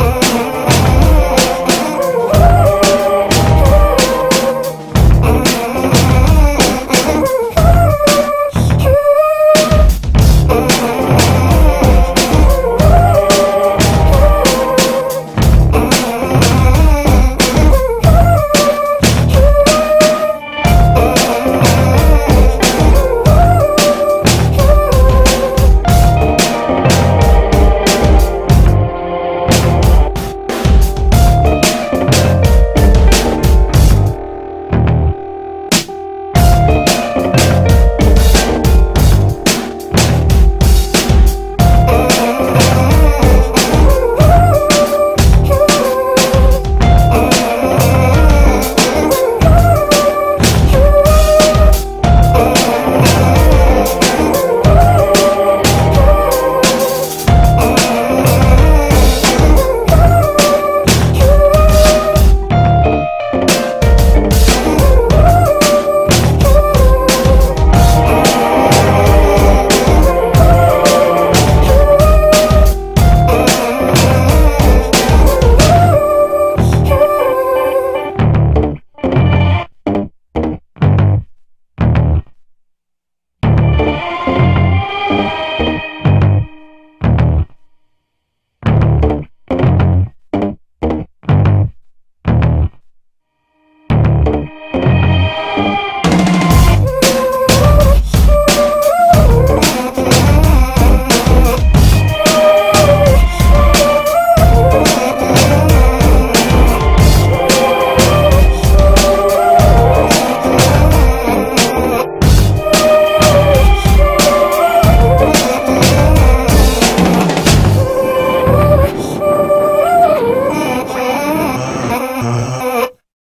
oh.